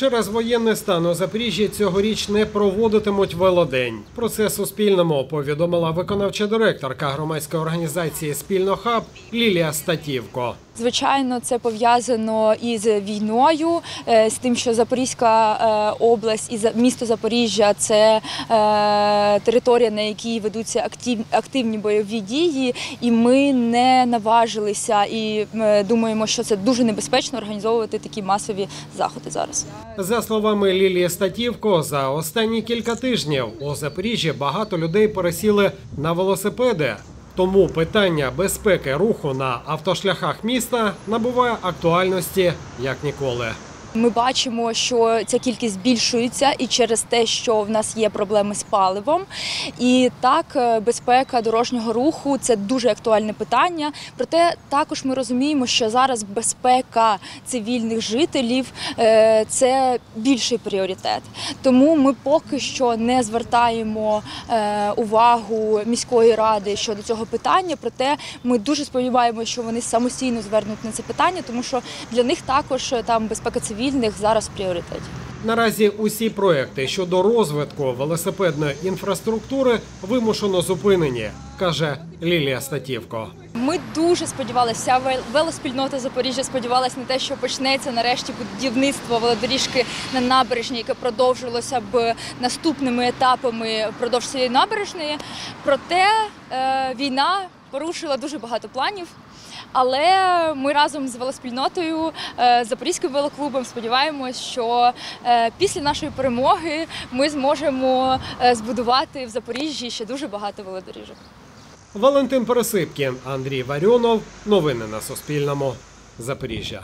Через воєнний стан у Запоріжжі цьогоріч не проводитимуть велодень. Про це Суспільному повідомила виконавча директорка громадської організації Спільно хаб Лілія Статівко. Звичайно, це пов'язано із війною, е, з тим, що Запорізька е, область і місто Запоріжжя це е, територія, на якій ведуться активні бойові дії, і ми не наважилися і думаємо, що це дуже небезпечно організовувати такі масові заходи зараз. За словами Лілії Статівко, за останні кілька тижнів у Запоріжжі багато людей пересіли на велосипеди. Тому питання безпеки руху на автошляхах міста набуває актуальності як ніколи. Ми бачимо, що ця кількість збільшується і через те, що в нас є проблеми з паливом. І так, е, безпека дорожнього руху це дуже актуальне питання. Проте також ми розуміємо, що зараз безпека цивільних жителів е, це більший пріоритет. Тому ми поки що не звертаємо е, увагу міської ради щодо цього питання. Проте ми дуже сподіваємося, що вони самостійно звернуть на це питання, тому що для них також там безпека цивільних зараз в пріоритеті. Наразі усі проекти щодо розвитку велосипедної інфраструктури вимушено зупинені, каже Лілія Статівко. Ми дуже сподівалися, велоспільнота Запоріжжя сподівалася на те, що почнеться нарешті будівництво велодоріжки на набережній, яке продовжилося б наступними етапами впродовж цієї набережної. Проте е, війна порушила дуже багато планів. Але ми разом з велоспільнотою е, Запорізьким велоклубом сподіваємось, що е, після нашої перемоги ми зможемо е, збудувати в Запоріжжі ще дуже багато велодоріжок. Валентин Пересипкін, Андрій Варіонов. Новини на Суспільному. Запоріжжя.